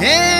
Hey!